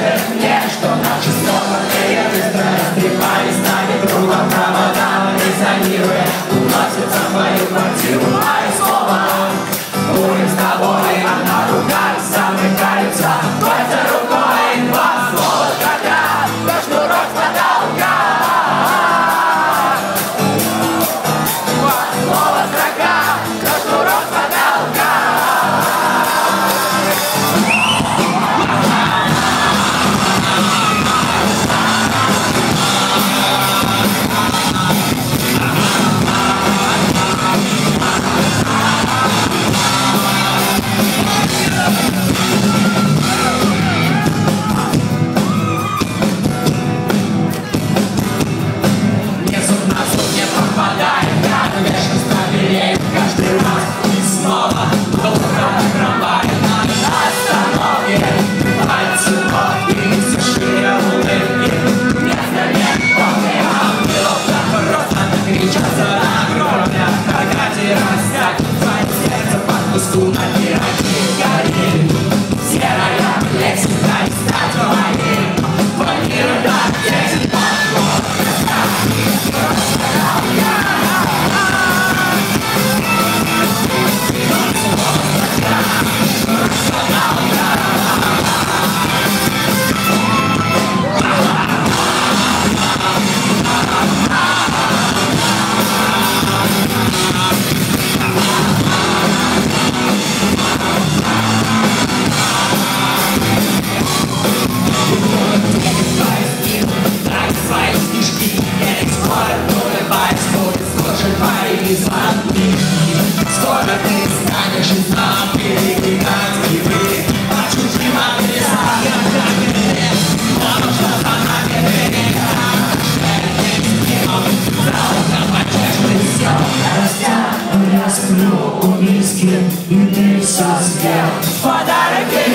скажет мне, что наши слова не я без That's all I hear. Jasno, u niske i ti sasvija Podarke